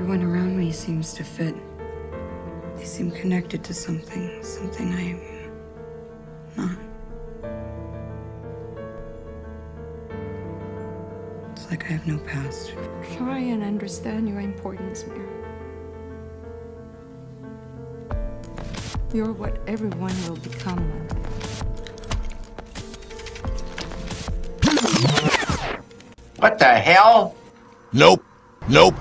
Everyone around me seems to fit. They seem connected to something, something I'm not. It's like I have no past. Try and understand your importance, Mira. You're what everyone will become. What the hell? Nope. Nope.